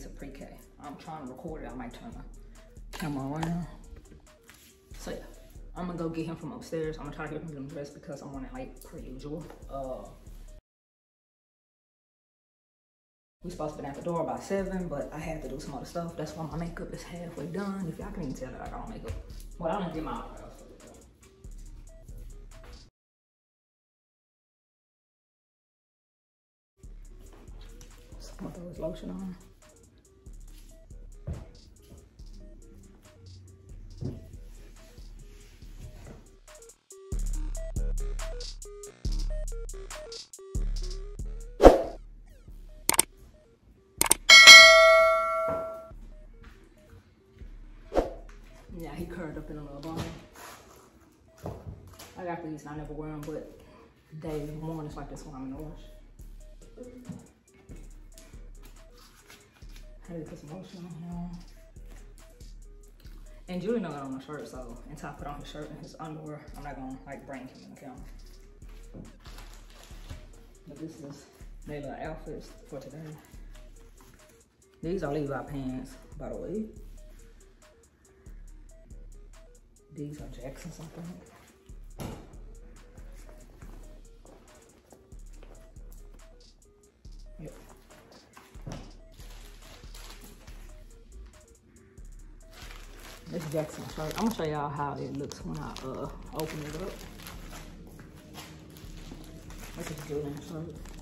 to pre-K. I'm trying to record it. I might turn the camera on right now. So yeah, I'm gonna go get him from upstairs. I'm gonna try to get him dressed because I'm running late per usual. Uh, we supposed to be at the door by seven, but I had to do some other stuff. That's why my makeup is halfway done. If y'all can even tell that I got on makeup. Well, I don't get my eyebrows. I'm gonna throw his lotion on. Yeah, he curled up in a little ball. I got these, I never wear them, but day mornings like this when I'm in the wash. I need to put some lotion on him. And Julie don't got on a shirt, so until I put on his shirt and his underwear, I'm not gonna like bring him in the camera. But this is their little outfits for today. These are Levi pants, by the way. These are Jaxon's, I think. Yep. This Jackson shirt. I'm gonna show y'all how it looks when I uh open it up. This is Julian shirt.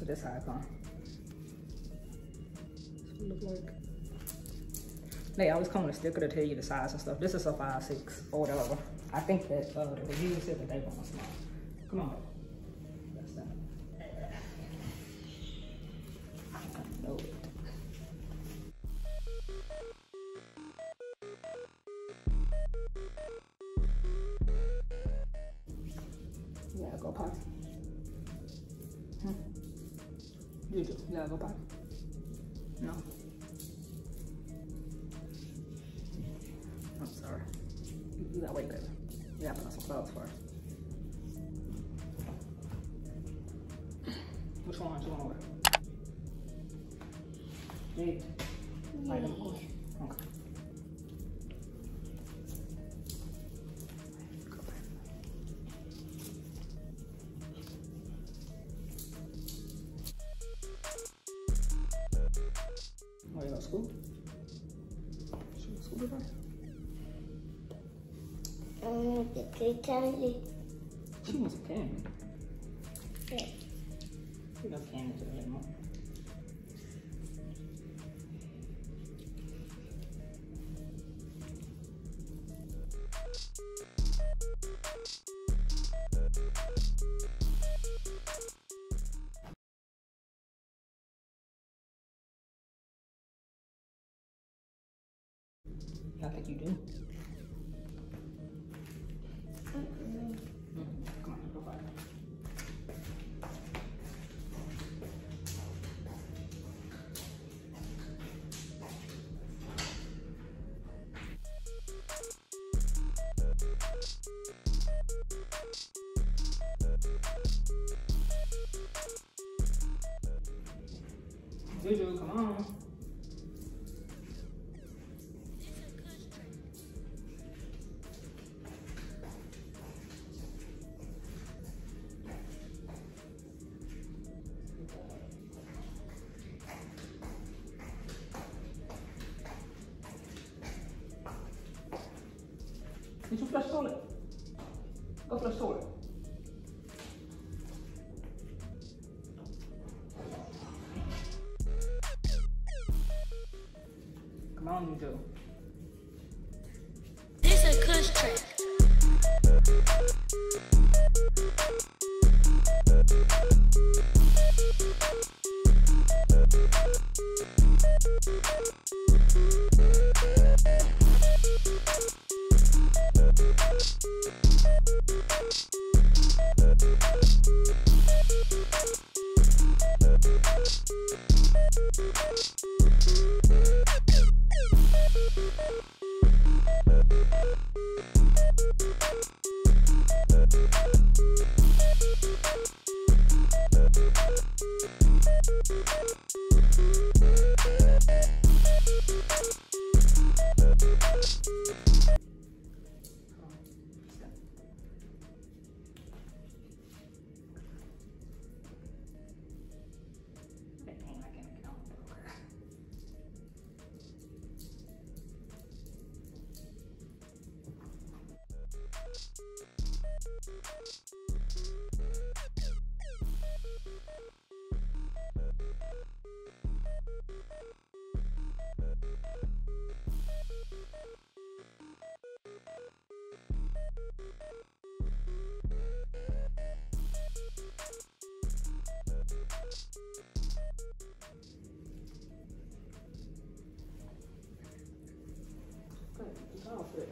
So this. This look like. They always come with a sticker to tell you the size and stuff. This is a five six or whatever. I think that uh, the review said that they want small. Come on. Gotta go potty. No. I'm sorry. You, gotta wait, baby. You gotta put on some clothes first. Which one you want to wear? These. Like. Okay. Candy. She wants some candy. Yeah. Loves candy today anymore. I think you do. Juju, come on. Did you flush toilet? Go flush toilet. Come on, you Good. Oh, good.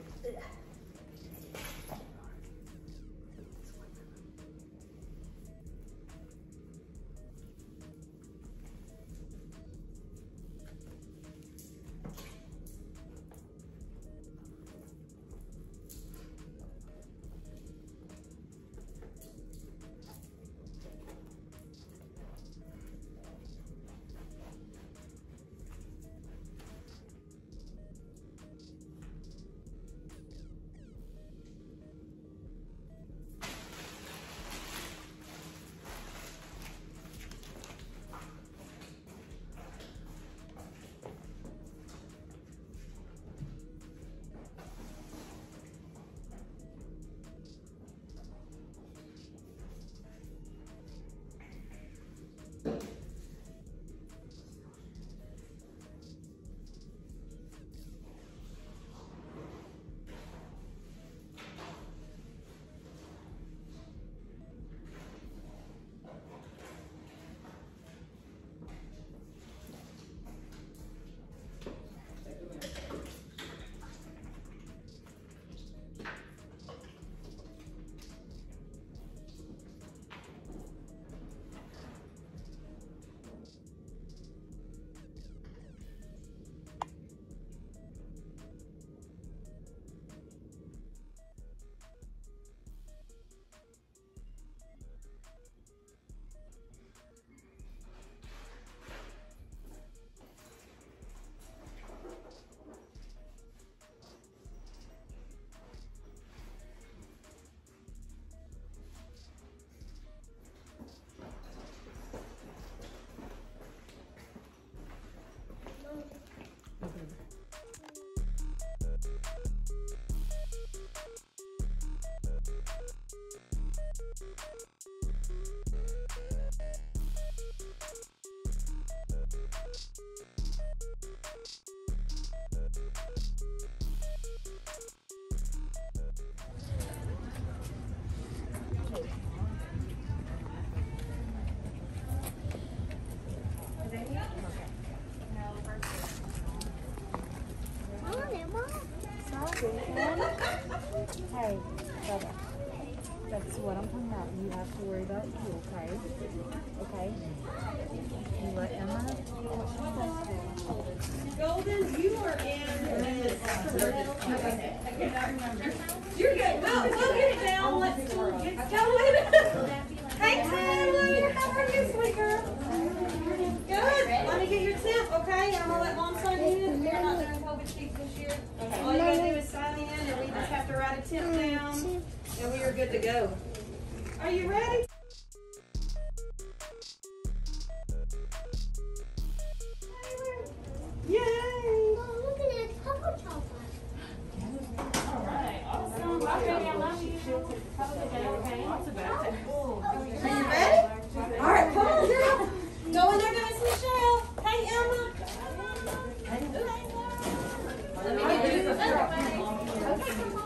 Hey, brother. That's what I'm talking about. You have about you, okay? Okay? You let Emma do what she's supposed to do. Golden, you are in this. You're good. We'll, get it down. Let's get going. Hey, Tyler. How are you, sweet girl? Good. Let me get your tip, okay? I'm gonna let mom sign you in. We're not doing COVID sheets this year. All you gotta do is sign in and we just have to write a tip down and we are good to go. Are you ready? Yay! Oh, look at that Coco Chocolate. Are you ready? All right, come on, girl. Go in there, us Michelle. Hey, Emma. Let me get you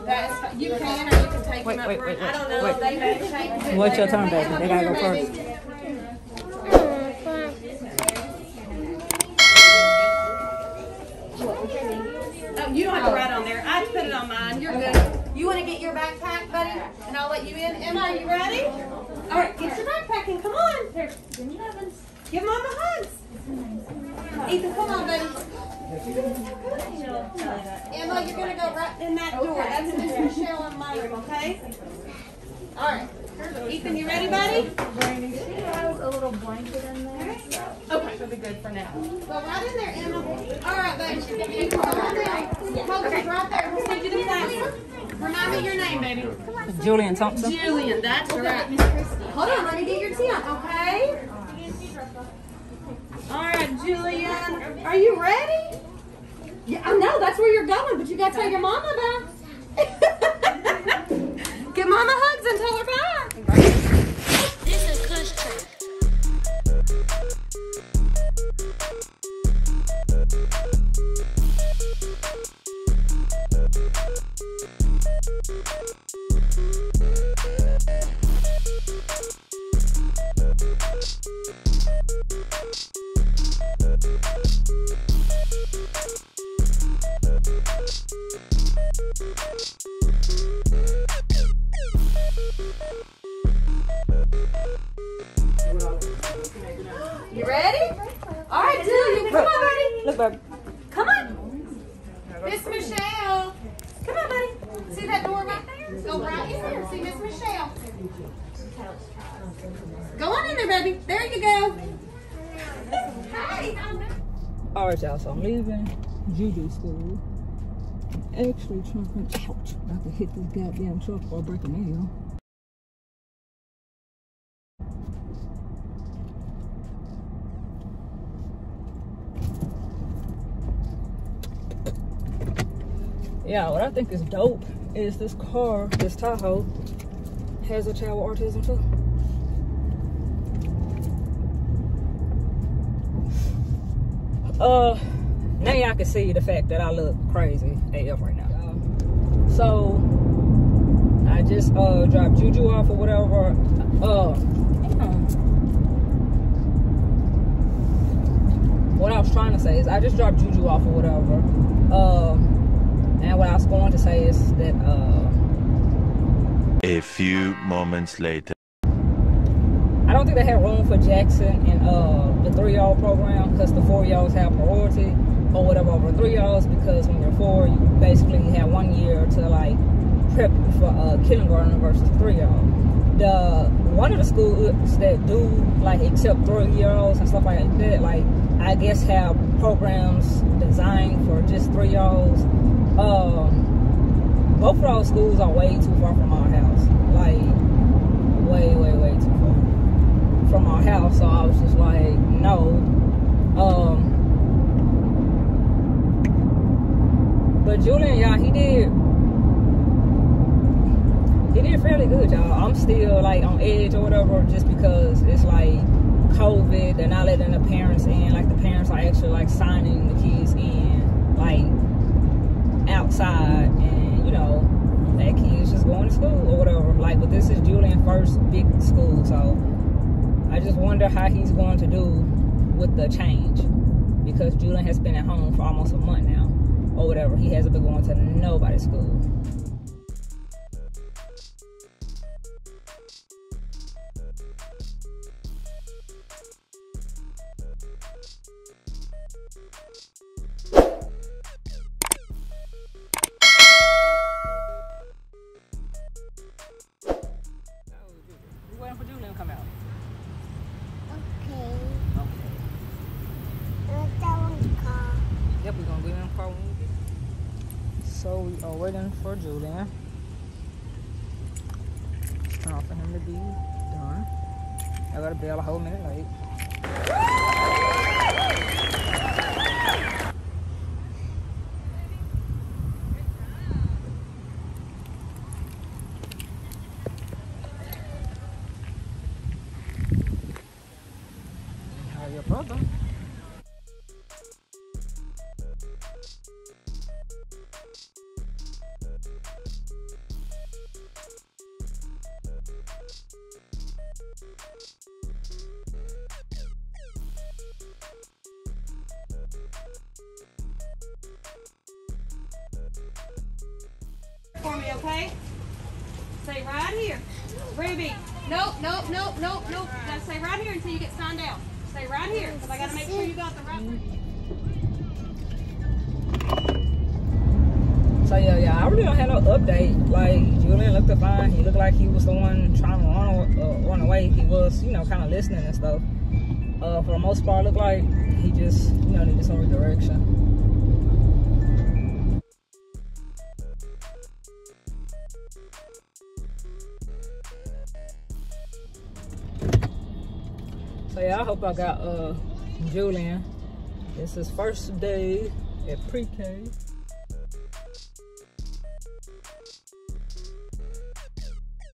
That's. You can, or you can take Wait, them up wait, front. wait, I don't know. wait. They may change it. What's your turn, baby? They gotta go first. Oh, you don't have to oh. write on there. I just put it on mine. You're good. You want to get your backpack, buddy? And I'll let you in. Emma, are you ready? All right, get your backpack and come on. Here, give mom a hug. Ethan, come on, buddy. Emma, you're gonna go right in that door. That's Miss Michelle and my room, okay? All right. Ethan, you ready, buddy? She has a little blanket in there. Okay. be good for now. Go right in there, Emma. All right, baby. Go right there. Focus right there. We'll send you the fast. Remind me your name, baby. Julian Thompson. Julian, that's right. Hold on, let me get your tent, okay? All right, Julian. Are you ready? Yeah, I know that's where you're going, but you gotta tell your mama bye. Give mama hugs and tell her bye. Go on in there, baby. There you go. Hey. All right, y'all. So I'm leaving Juju school. Actually, trying to ouch, about to hit this goddamn truck or break a nail. Yeah, what I think is dope is this car, this Tahoe, has a child with autism too. Uh, now y'all can see the fact that I look crazy AF right now. So, I just uh dropped Juju off or whatever. Uh, what I was trying to say is I just dropped Juju off or whatever. Um, and what I was going to say is that uh. A few moments later. I don't think they had room for Jaxon in uh, the three year old program because the four year olds have priority or whatever over the three year olds because when you're four, you basically have one year to like prep for uh, kindergarten versus three year old. The one of the schools that do like accept three year olds and stuff like that, like I guess have programs designed for just three year olds. Um, both of those schools are way too far from our house. Like way, way, way too far from our house. So I was just like, no. Um But Julian, y'all, he did he did fairly good, y'all. I'm still like on edge or whatever just because it's like COVID, they're not letting the parents in. Like the parents are actually like signing the kids in like outside and know that kid's just going to school or whatever. Like, but this is Julian's first big school, so I just wonder how he's going to do with the change because Julian has been at home for almost a month now or whatever. He hasn't been going to nobody's school. Yep, we're gonna get in the car when we get. So we are waiting for Julian. It's time for him to be done. I gotta bail a whole minute late. For me, okay? Stay right here. Ruby. Nope, nope, nope, nope, nope. Gotta stay right here until you get signed out. Stay right here, because I gotta make sure you got the right. So yeah, yeah, I really don't have no update. Like Julian looked fine. He looked like he was the one trying to run, uh, run away. He was, you know, kind of listening and stuff. uh, for the most part, looked like he just, you know, needed some redirection. Yeah, I hope I got uh Julian. It's his first day at pre-K.